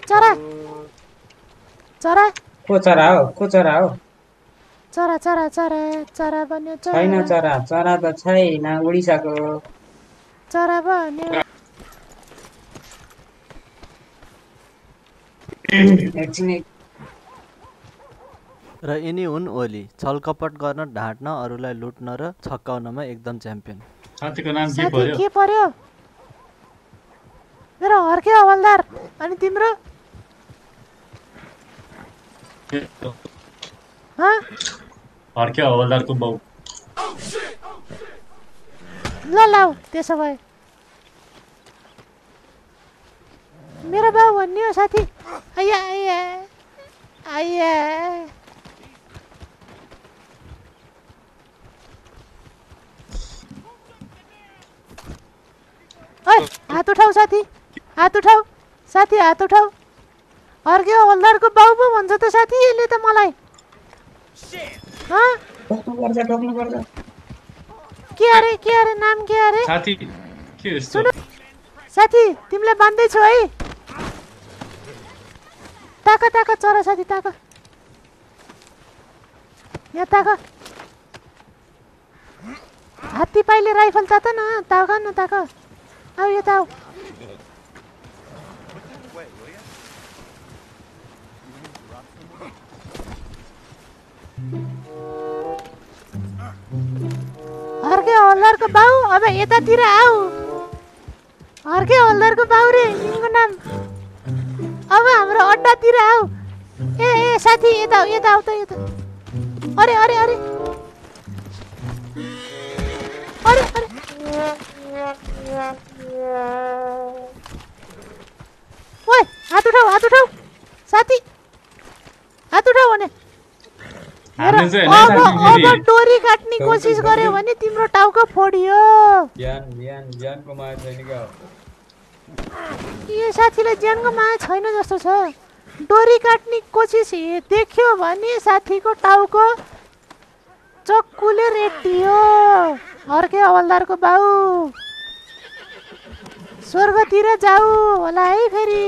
चरा। चरा। को चरा हो? को चरा हो? चरा चरा चरा चरा बन्यो छैन चरा चरा। चरा त छैन उडिसक्यो। चरा बन्यो। एकछिन। र यिनी हुन् ओली। छलकपट गर्न ढाँट्न अरूलाई लुट्न र छक्काउनमा एकदम च्याम्पियन। साथीको नाम के साथी पर्यो? के पर्यो? मेरो हर्के हवलदार अनि तिम्रो हवलदारको बाउ ल लाउ त्यसो भए मेरो बाउ भन्ने हो साथी आइया आइया आइया हात उठाऊ साथी हात उठाऊ। साथी हात उठाऊ। अर्को हलदारको बाउ पो भन्छ त साथी यसले त मलाई। के अरे के अरे नाम के अरे? साथी तिमीलाई बान्दैछु है? ताक ताक चरा साथी ताक। यहाँ ताक। हात्ती पाइले राइफल तात न ताक न ताक। आऊ यता आऊ। अर्कै हल्दारको बाउ अब यतातिर आऊ अर्कै हल्दारको बाउ रे यिनको नाम अब हाम्रो अड्डातिर आऊ ए ए साथी यता यता आऊ त यता अरे अरे अरे अरे अरे ओइ हात उठाऊ हात उठाऊ साथी हात उठाऊ भने अब डोरी काट्ने कोसिस गर्यो भने तिम्रो टाउको फोडियो यो साथीलाई ज्यानको माया छैन जस्तो छ डोरी काट्ने कोसिस हे- देख्यो भने साथीको टाउको चक्कुले रेटियो अर्कै हवलदारको बाउ स्वर्गतिर जाऊ होला है फेरि।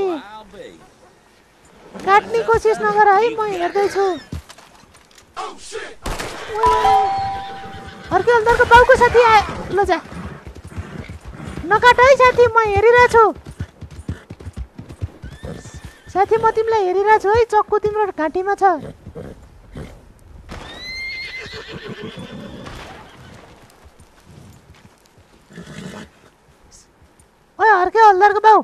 काट्ने कोसिस नगर है म हेर्दैछु। अर्कै हवलदारको बाउको साथी आयो ल जा। नकाट है साथी म हेरिरहेछु। साथी म तिमीलाई हेरिरहेको छु है चक्कु तिम्रो घाँटीमा छ। हल्दारको बाउ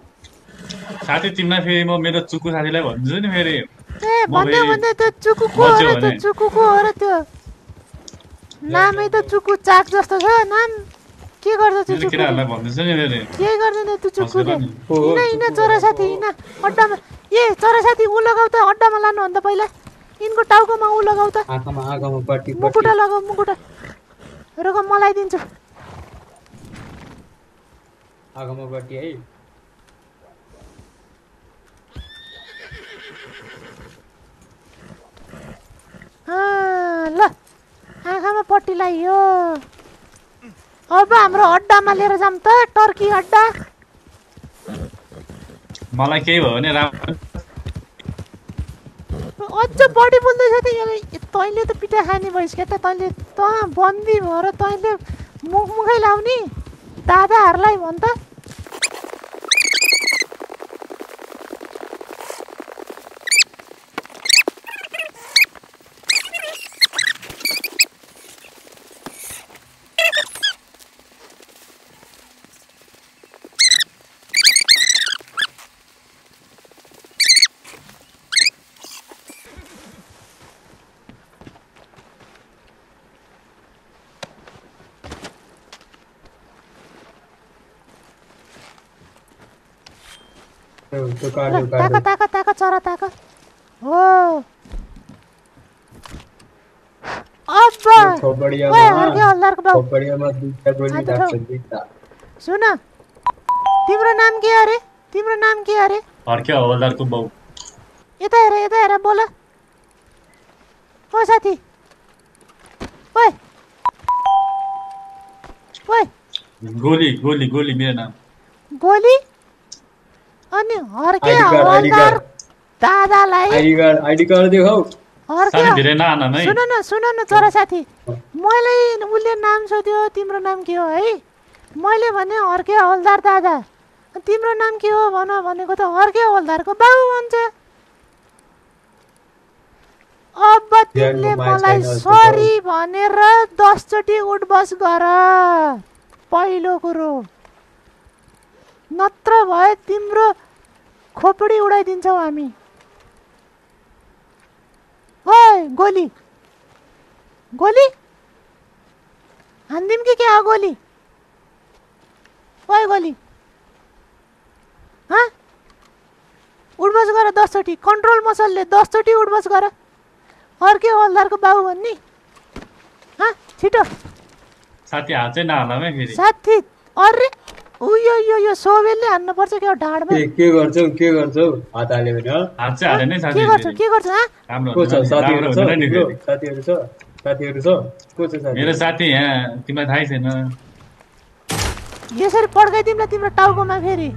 साथी तिमीलाई फेरि म मेरो चुकु साथीलाई भन्छु नि फेरि। ए भन्दै भन्दै त्यो चुकु को हो त्यो। चुकु को हो र त्यो? नामै त चुकु चाक जस्तो छ। नाम के गर्छ त्यो चुकु केटाहरूलाई भन्दैछु नि फेरि। के गर्दैन त्यो चुकुले? हिँड हिँड चरा साथी हिँड। अड्डामा ए चरा साथी ऊ लगाऊ त। अड्डामा लानु भन्दा पहिला। यिनको टाउकोमा ऊ लगाऊ त। मुकुटा लगाऊ मुकुटा। रोग मलाई दिन्छु। आँखामा पट्टी है। ल। आँखामा पट्टी लगाइयो अब हाम्रो अड्डामा लिएर जाऊँ त टर्की अड्डा। मलाई केही भयो भने अझ बढी बोल्दैछ त तैँले त पिठा खाने भइस् क्या त तैँले त बन्दी भएर तैँले मुख मुखै लाउने। दादाहरूलाई भन् त। त्यो त्यो ल काट्यो ताक काट्यो ताक ताक चरा ताक। हो अब खोपडीयामा ओए अर्कै हल्दारको बाउ खोपडीयामा दुईटा गोली हात लाग्छ उठाऊ। दुईटा सुन। तिम्रो नाम के अरे तिम्रो नाम के अरे हर्क्यो हवलदारको बाउ यता हेर यता हेर बोल। ओ साथी। ओए। ओए। गोली गोली गोली मेरो नाम। गोली? अनि हर्के हवलदार दादालाई। आइडी कार्ड है सुन न सुन न छोरा साथी। मैले उसले नाम सोध्यो तिम्रो नाम के हो है? मैले भने अर्कै हवलदार दादा। तिम्रो नाम के हो भन भनेको त अर्कै हवलदारको बाउ भन्छ अब तिमीले मलाई सरी भनेर दसचोटि उठबस गर। पहिलो कुरो। नत्र भए तिम्रो खोपडी उडाइदिन्छौ हामी। ओए गोली। गोली? हान्दिम कि क्या हो गोली? ओए गोली। हाँ? उठबस गर दसचोटि। कन्ट्रोल मसलले दसचोटि उठबस गर। अर्कै हवलदारको बाबु भन्ने। हाँ? छिटो। साथी हात चाहिँ नहालौँ है फेरि। साथी अरे! उयो यो यो सोबेलले हान्नुपर्छ क्या ढाडमा? के के गर्छौ के गर्छौ? हात हाल्यो भने हँ? हात चाहिँ हालेन है साथी के गर्छ। के गर्छ हाँ राम्रो को छ नि, साथीहरू छ? नि। साथीहरू छ? साथीहरू छ? को छ साथी? मेरो साथी यहाँ तिमीलाई थाहै छैन। यसरी पड्काइदिउँला तिम्रो टाउकोमा फेरि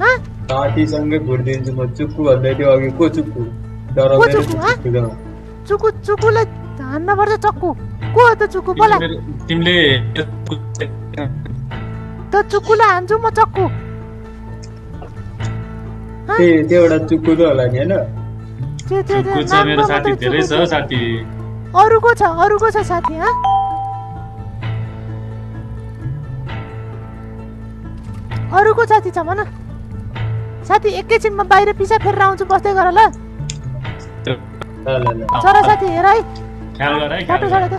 हाँ साथीसँगै भुटिदिन्छु म चुक्कु भन्दै थियो अघि। को चुक्कु? डराउँदैन चुक्कु, हँ? चुक्कु चुकु चुकुलाई हान्नुपर्छ चक्कु। को हो त चुकु बोला। मेरो- तिमीले त चुकुलाई हान्छु म चक्कु त्यही त्यो एउटा चुक्कु त होला नि. होइन त्यो त्यो त्यो चुक्कु छ नाममा मेरो साथी मात्रै धेरै चुक्कु छ साथी. अरूको छ अरूको छ साथी हाँ? अरूको साथी छ भन साथी एकैछिनमा बाहिर पिसा फेरेर आउँछु बस्दै गर ल चरा साथी हेर है ख्याल गर है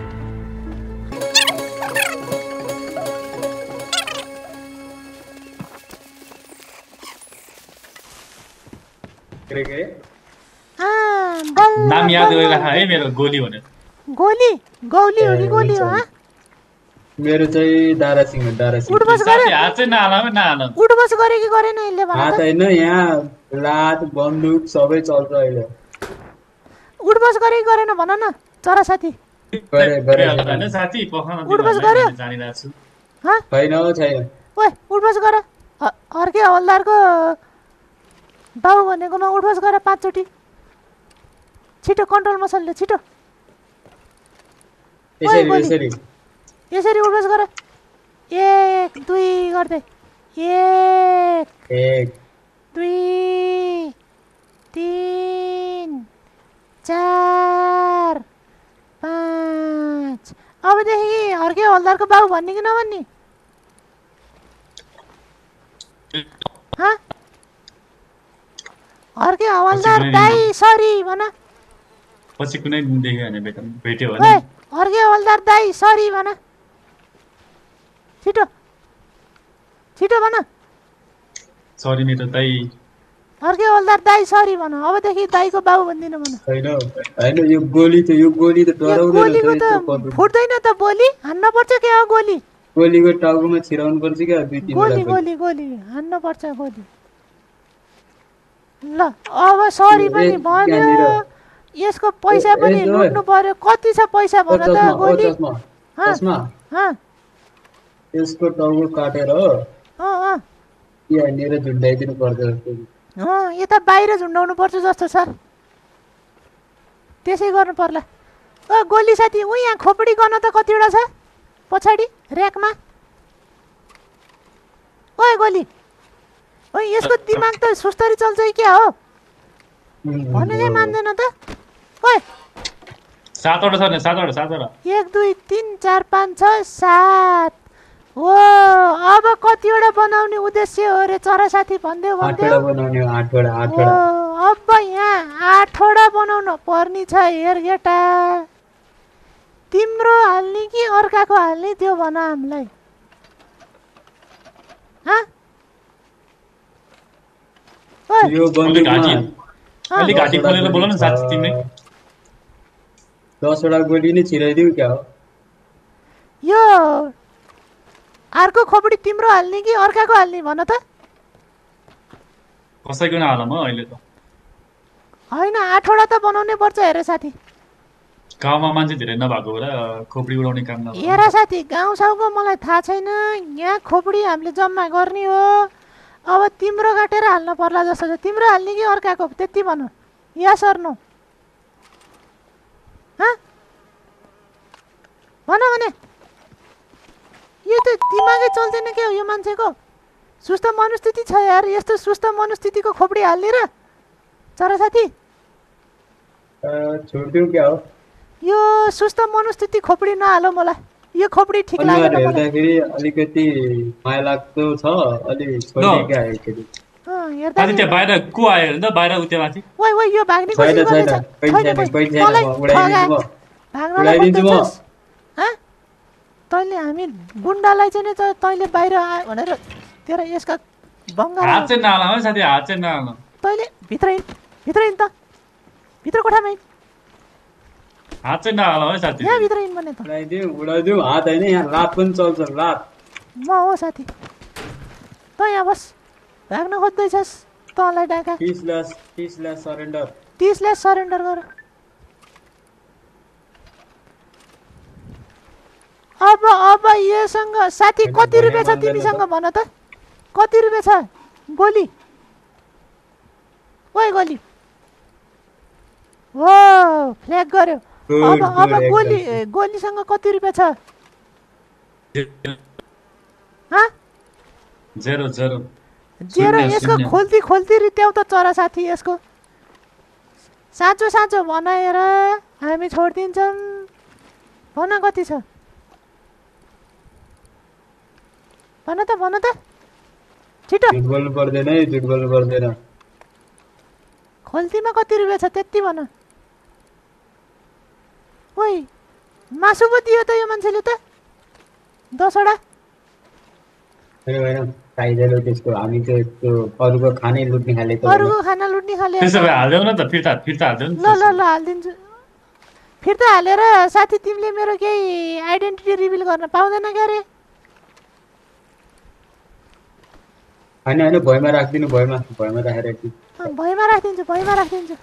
नाम याद। गरिराख है मेरो गोली भनेर गोली गौली हो कि गोली हो मेरो चाहिँ दारा सिंह हो दारा सिंह उठबस साथी गरे हात चाहिँ नहालौँ है नहालौँ उठबस गरे कि गरेन यसले भन हात त होइन यहाँ लात बन्दुक सबै चल्छ अहिले उठबस गरे कि गरेन भन न चरा साथी गरे गरे होइन साथी पखाउन उठबस दिनु गर्यो? भने जानिरहेको छु हाँ छैन ओए उठबस गर अर्कै हवलदारको बाउ भनेकोमा उठबस गर पाँचचोटि। छिटो कन्ट्रोल मसलले छिटो। यसरी गोली। यसरी। यसरी उठबस गर एक दुई गर्दै। एक दुई तिन चार पाँच। अबदेखि अर्कै हवलदारको बाउ भन्ने कि नभन्ने? हाँ? अर्कै हवलदार दाई सरी भन। पछि कुनै दिन देख्यो भने भेट भेट्यो भने। अर्कै हवलदार दाई सरी भन। छिटो। छिटो भन। सरी मेरो दाइ अर्कै हवलदार दाई सरी भन। अबदेखि दाईको बाउ भन्दिनँ भन। होइन यो गोली त यो गोली त गोलीको त फुट्दैन त बोली हान्न पर्छ क्या हो गोली? गोलीको टाउकोमा छिराउनु पर्छ क्या दुई गोली। गोली गोली। हान्न पर्छ गोली। ल अब सरी पनि भन्यो। यसको पैसा पनि लुट्नु पर्यो। कति छ पैसा भन त गोली? यसको टाउको काटेर यहाँनिर झुन्डाइदिनु पर्छ यता बाहिर झुन्डाउनु पर्छ जस्तो छ। त्यसै गर्नु पर्ला। ओ गोली साथी ऊ यहाँ खोपडी गर्न त कतिवटा छ? पछाडि ऱ्याकमा। ओए गोली। ओए यसको दिमाग त सुस्तरी चल्छ कि क्या हो? भनेकै मान्दैन त। ओए! सातवटा छ नि सातवटा सातवटा। एक दुई तिन चार पाँच छ सात। हो अब कतिवटा बनाउने उद्देश्य हो रे चरा साथी भन्दै भन्दै अब यहाँ आठवटा बनाउन पर्ने छ हेर केटा। तिम्रो हाल्ने कि अर्काको हाल्ने त्यो भन हामीलाई। यो अलिक घाँटी बन्दुकमा हाँ, अलिक घाँटी दसवटा खोलेर बोल न साथी दसवटा गोली नै छिराइदिउ क्या? हो यो अर्को खोपडी तिम्रो हाल्ने कि अर्काको हाल्ने भन त? कसैको नहालौँ अहिले त। होइन आठवटा त बनाउनै पर्छ हेर साथी। गाउँमा मान्छे धेरै नभएको होला खोपडी उडाउने काम नभएको। हेर साथी गाउँ साउको मलाई थाहा छैन यहाँ खोपडी हामीले जम्मा गर्ने हो। अब तिम्रो काटेर हाल्नु पर्ला जस्तो छ। तिम्रो हाल्ने कि अर्काको? त्यति भन यस अर नो हाँ? भन भने। यो त दिमागै चल्दैन क्या हो यो मान्छेको? सुस्त मनस्थिति छ यार। यस्तो सुस्त मनस्थितिको खोपडी हाल्ने र। चरा साथी। क्या हो? यो सुस्त मनस्थिति खोपडी नहालो मलाई। यो खोपडी ठिक लागेन हेर्दाखेरि अलिकति माया लाग्दो छ अलि बाहिर को आयो त? बाहिर माथि यो भाग्ने कोसिस गर्दैछ? तैँले हामी गुन्डालाई चाहिँ नि त- तैँले बाहिर आयो भनेर तेरो यसका बङ्गाल हात चाहिँ नहाल है साथी हात चाहिँ नहाल तैँले भित्र हिँड भित्र हिँड त। भित्र कोठामा। हिँड हात चाहिँ नहाल है साथी। यहाँ भित्र हिँड भने त। उडाइदिउँ उडाइदिउँ हात होइन यहाँ लात पनि चल्छ लात म हो साथी। त यहाँ बस। भाग्न खोज्दैछस्। तँलाई डाका। तिस लास तिस लास सरेन्डर तिसलाई सरेन्डर गर। अब अब योसँग साथी कति रुपियाँ छ तिमीसँग। भन त। कति रुपियाँ छ? गोली। ओइ गोली। हो फ्ल्याग गर्यो अब अब गोली। गोलीसँग कति रुपियाँ छ? Zero zero. जेरो यसको। खोल्ती खोल्ती रित्याउ त चरा साथी यसको। साँचो साँचो भनाएर हामी छोडिदिन्छौँ। भन कति छ? भन त भन त। छिटो। बोल्नु पर्दैन बोल्नु पर्दैन। खोल्तीमा कति रुपियाँ छ त्यति भन। ओइ मासु पो दियो त यो मान्छेले त दसवटा हामी त्यो अरूको खानै लुट्ने खाले त होइन। अरूको खाना लुट्ने खाले त्यसो भए हालिदेऊ न त फिर्ता फिर्ता हालिदेऊ नि ल ल ल हालिदिन्छु फिर्ता हालेर साथी तिमीले मेरो केही आइडेन्टिटी रिभिल गर्न पाउँदैन क्या अरे होइन होइन भयमा राखिदिनु भयमा भयमा राखेर भैमा राखिदिन्छु भैमा राखिदिन्छु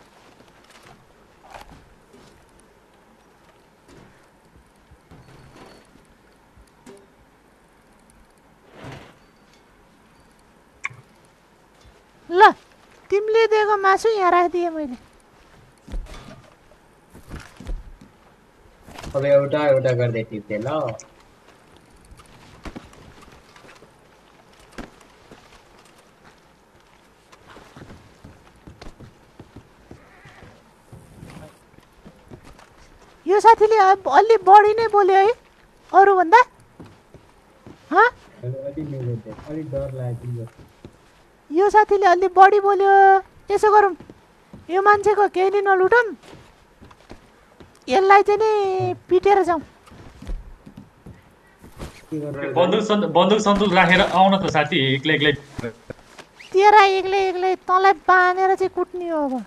ल तिमीले दिएको मासु यहाँ राखिदिएँ मैले। अब एउटा एउटा गर्दै टिप्थेँ ल। यो साथीले अलि बढी नै बोल्यो है अरूभन्दा। यो साथीले अलि बढी बोल्यो। यसो गरौँ। यो मान्छेको केही नि नलुटौँ यसलाई चाहिँ नि पिटेर जाउँ। बन्दुक सन्दुक राखेर आउन त साथी एक्लै एक्लै। तेरा एक्लै एक्लै तँलाई बाँधेर चाहिँ कुट्ने हो अब।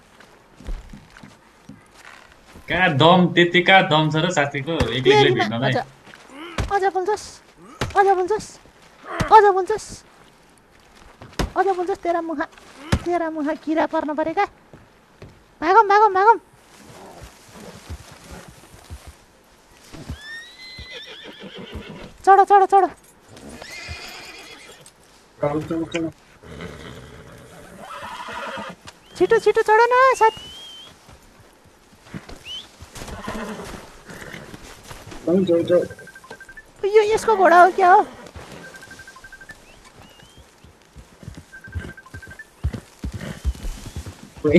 कहाँ दम त्यति कहाँ दम छ र साथीको एक्लै एक्लै अझ अझ बोल्छस् अझ बोल्छस् अझ बोल्छस्। अझ बोल्छस् तेरा मुखा तेरा मुखा किरा पर्न पऱ्यो क्या भागौँ भागौँ भागौँ चढ चढ चढ। छिटो छिटो चढ न साथी। यो यसको घोडा हो क्या हो कहाँ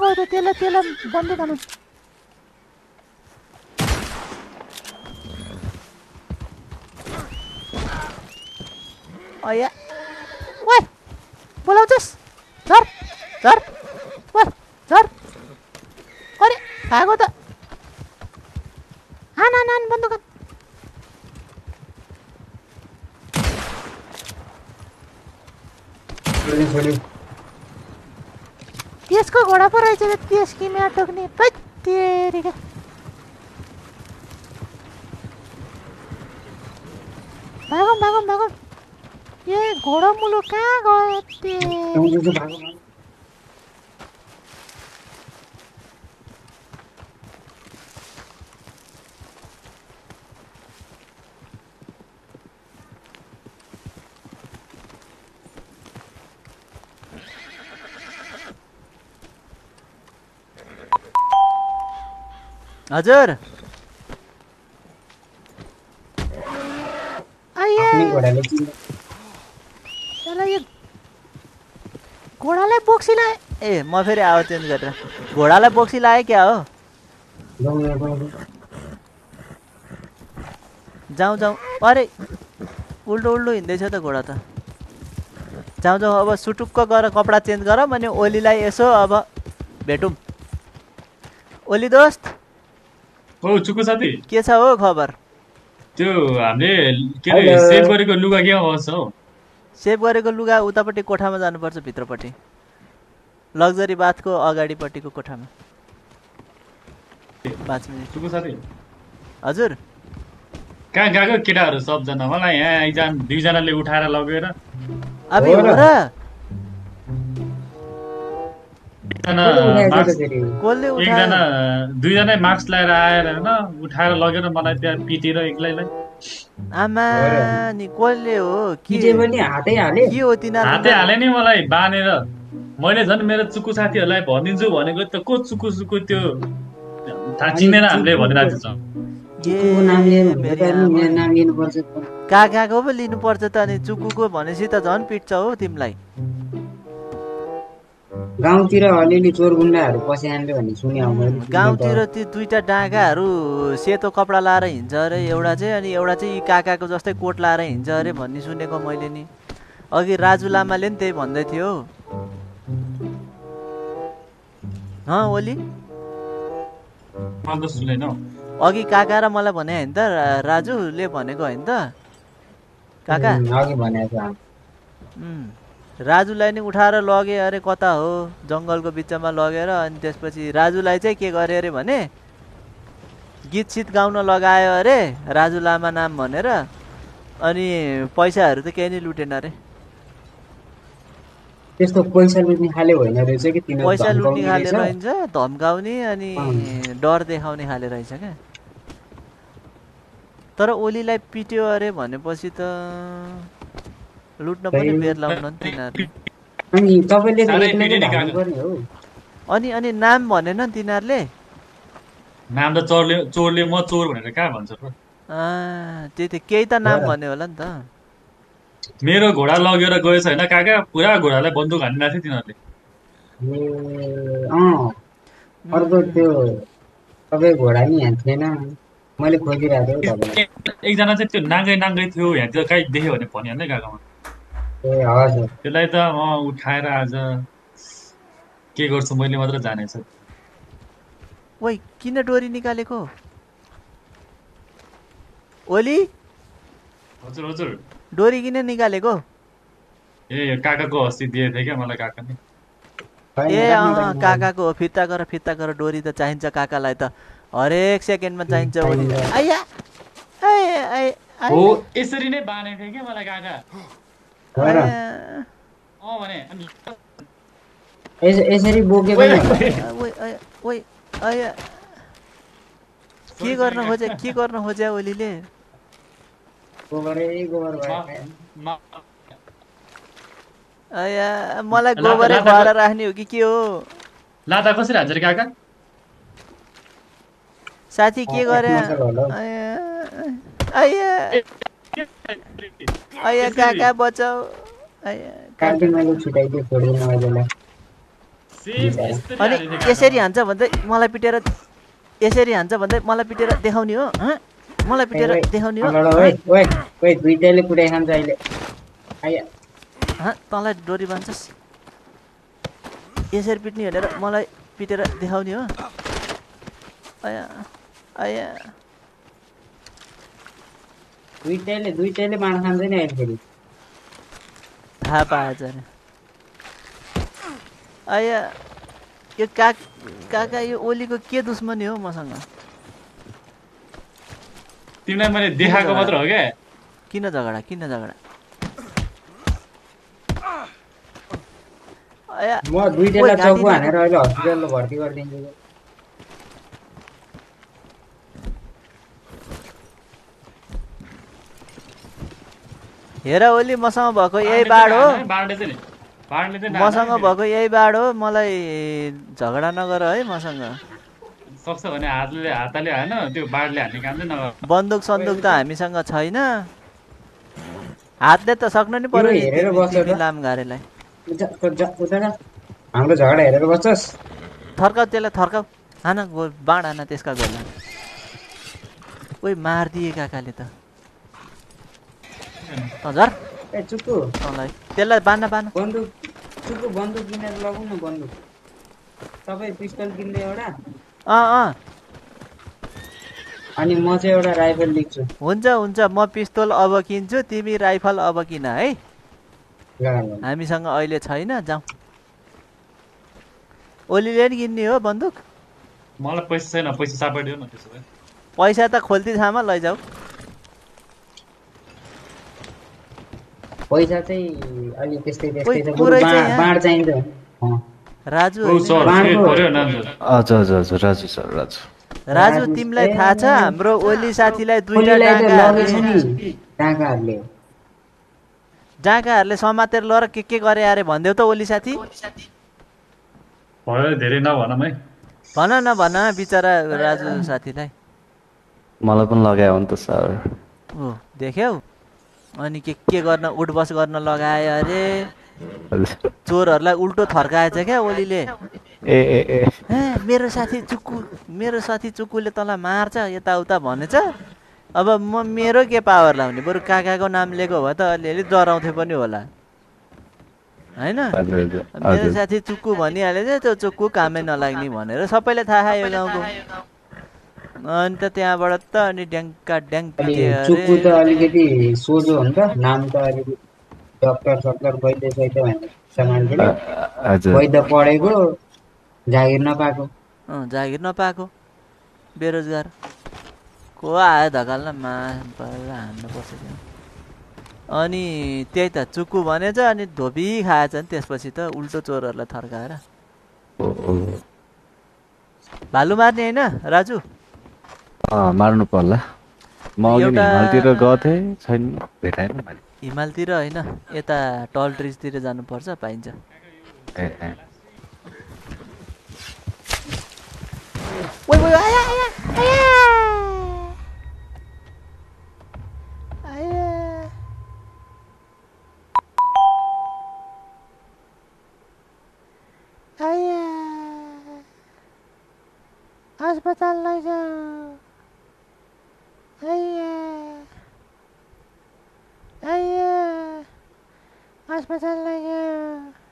गयो त त्यसलाई त्यसलाई अया ओए बोलाउँछस् झर झर ओए झर अरे भागो त हान हान हान बन्दुक हान। त्यसको घोडा पो रहेछ त्यस किनेर टोक्ने तेरिका भागौँ भागौँ भागौँ। ए घोडा मुलो कहाँ गयो ते चल, चल, चल, भागो, भागो। हजुर। घोडालाई बोक्सी लाए ए म फेरि आवाज चेन्ज गरेर। घोडालाई बोक्सी लाग्यो क्या हो? जाउँ जाउँ अरे उल्टो उल्टो हिँड्दैछ त घोडा त। जाउँ जाउँ। अब सुटुक्क गर कपडा चेन्ज गर। मैले ओलीलाई यसो अब भेटौँ। ओली दोस्त। ओ चुकु साथी। के छ हो खबर? त्यो हामीले के अरे। सेभ गरेको लुगा के आउँछ हौ? सेभ गरेको लुगा उतापट्टि कोठामा जानुपर्छ भित्रपट्टि। लग्जरी बाथको अगाडिपट्टिको कोठामा। पाँच मिनट। चुकु साथी। हजुर। कहाँ गएको केटाहरू सबजना? मलाई यहाँ एकजना दुईजनाले उठाएर लगेर। अब हो र? एकजना दुईजना मास्क लगाएर आएर होइन उठाएर लगेर मलाई त्यहाँ पिटेर एक्लैलाई। आमा नि कसले हो? के? पिटे पनि हातै हाले। के हो तिनीहरू हातै हाले नि मलाई बाँधेर मैले झन् मेरो चुकु साथीहरूलाई भनिदिन्छु भनेको त को चुकु चुकु त्यो थाहा चिन्दैन हामीले भनिरहेको छ। त। काकाको पो लिनुपर्छ त अनि चुकुको भनेपछि त झन् पिट्छ हो तिमीलाई। गाउँतिर अलिअलि चोर गुन्डाहरू पसिहाल्यो भन्ने सुने गाउँतिर त्यो दुईटा डाँगाहरू सेतो कपडा लाएर हिँड्छ अरे एउटा चाहिँ अनि एउटा चाहिँ यी काकाको जस्तै कोट लाएर हिँड्छ अरे भन्ने सुनेको मैले नि। अघि राजु लामाले नि त्यही भन्दै थियो। हँ ओली? अघि काका र मलाई भने होइन त राजुले भनेको होइन त। काका? राजुलाई नि उठाएर लगे अरे कता हो? जङ्गलको बिचमा लगेर अनि त्यसपछि राजुलाई चाहिँ के गरे अरे भने गीत सित गाउन लगायो अरे राजु लामा नाम भनेर। अनि पैसाहरू त केही नै लुटेन अरे। त्यस्तो पैसा लुट्ने खाले होइन रहेछ कि पैसा लुट्ने खाले। रहन्छ धम्काउने अनि डर देखाउने खाले रहेछ क्या। तर ओलीलाई पिट्यो अरे भनेपछि त लुट्न पनि बेर लाउन नि तिनीहरू। अनि तपाईँले हो। अनि अनि नाम भनेन नि तिनीहरूले? नाम त चोरले चोरले म चोर भनेर कहाँ भन्छ र? आ, त्यही त केही त नाम। भन्यो होला नि त। मेरो घोडा लगेर गएछ होइन काका? पुरा घोडालाई बन्दुक हानिरहेको थियो तिनीहरूले। ए अँ अर्को त्यो तपाईँ घोडा नि यहाँ थिएन मैले खोजिरहेको थिएँ एकजना चाहिँ त्यो नाङ्गै नाङ्गै थियो यहाँतिर कहीँ देख्यो भने भनिहाल्नु है काकामा। ए हजुर। त्यसलाई त म उठाएर आज के गर्छु मैले मात्र जानेछ। ओइ किन डोरी निकालेको? ओली? हजुर हजुर। डोरी किन निकालेको? ए यो काकाको अस्ति दिएको थियो क्या मलाई काकाले। ए अँ। काकाको हो फिर्ता गर फिर्ता गर डोरी त चाहिन्छ काकालाई त। हरेक सेकेन्डमा चाहिन्छ ओली। आइया! आइ, आइ, आइ, हो यसरी नै बाँधेको थियो क्या मलाई काका। यसरी बोके ओइ, पनि ओइ, ओइ ओइ ओइ आइया के गर्न खोजे के गर्न खोज्या ओलीले मलाई लाता- गोबरै खुवाएर राख्ने हो कि के हो लादा कसरी हान्छ काका साथी के गरे काका बचाऊ? अनि यसरी हान्छ भन्दै मलाई पिटेर यसरी हान्छ भन्दै मलाई पिटेर देखाउने हो हँ? मलाई पिटेर देखाउने हो? तँलाई डोरी बाँध्छस्। यसरी पिट्ने भनेर मलाई पिटेर देखाउने हो। आया आया दुइटैले दुइटैले बाँड खान्छ नि अहिले फेरि थाहा पाएछ अरे आया यो काक काका यो ओलीको के दुश्मनी हो मसँग तिमीलाई मैले देखाएको मात्र हो क्या किन झगडा किन झगडा आया म घाँटी चौको। हानेर अहिले हस्पिटलमा भर्ती गरिदिन्छु हेर ओली मसँग भएको यही बाढ हो। बाढले चाहिँ नि। बाढले चाहिँ मसँग। भएको यही बाढ हो। मलाई झगडा नगर है मसँग। सक्छ भने हातले हातले हान त्यो बाढले हान्ने काम चाहिँ नगर। बन्दुक सन्दुक त हामीसँग छैन। हातले त सक्नु नि पर्यो हेरेर बस्छ लामघारेलाई। हाम्रो झगडा हेरेर बस्छस्। थर्काउ त्यसलाई थर्काउ हान बाँड हान त्यसका गोला ओइ मारिदिए काकाले त। झर ए चुक्कु तँलाई त्यसलाई बाँध्न बाँध्न। बन्दुक चुक्कु बन्दुक किनेर लगाउँ न बन्दुक तपाईँ पिस्तल किन्दै एउटा। अँ अँ। अनि म चाहिँ एउटा राइफल लिन्छु। हुन्छ हुन्छ। म पिस्तोल अब किन्छु तिमी राइफल अब किन है? हामीसँग अहिले छैन जाउँ ओलीले नि किन्ने हो बन्दुक? मलाई पैसा छैन पैसा सापडिदियो न त्यसो भए। पैसा त खोल्ती छामा लैजाऊ। पैसा चाहिँ अलि त्यस्तै त्यस्तै छ। बाँड चाहिन्छ अँ। राजु हजुर हजुर हजुर राजु सर राजु। राजु तिमीलाई थाहा छ हाम्रो ओली साथीलाई दुईटा डाँगाहरूले। डाँगाहरूले समातेर लर के के गरे अरे भनिदेऊ त ओली साथी। भयो धेरै नभनौँ है। भन न भन बिचरा राजु साथीलाई। मलाई पनि लगायो नि त सर। ओ देख्यौ? अनि के के गर्न उठबस गर्न लगायो अरे? चोरहरूलाई उल्टो थर्काएछ क्या ओलीले। ए ए ए। मेरो साथी चुक्कु मेरो साथी चुक्कुले तँलाई मार्छ यताउता भनेछ। अब म मेरो के पावर लाउने? बरु काकाको नाम लिएको भए त अलिअलि डराउँथे पनि होला। होइन? मेरो साथी चुक्कु भनिहाले चाहिँ त्यो चुक्कु कामै नलाग्ने भनेर सबैलाई थाहा यो गाउँको। अनि त त्यहाँबाट त अनि ड्याङ्का ड्याङ अनि पिटे चुक्कु त अलिकति सोझो हो नि त नाम त अलिकति डक्टर सक्टर वैद्य सैद्य मान्छेले हजुर। वैद्य पढेको जागिर नपाएको। अँ, जागिर नपाएको। बेरोजगार। को आयो धकाल्न? मा परेर हान्नु पर्छ त्यहाँ अनि त्यही त चुक्कु भनेछ अनि धोबी खाएछ नि त्यसपछि त उल्टो चोरहरूलाई थर्काएर। भालु मार्ने होइन राजु? मार्नु पर्ला म अघि हिमालतिर गएको थिएँ छैन भेटाएन मैले हिमालतिर होइन यता टल ट्रिजतिर जानुपर्छ पाइन्छ ए ए. अस्पताल लैजाऊ ayah ayah अस्पताल लैजाऊ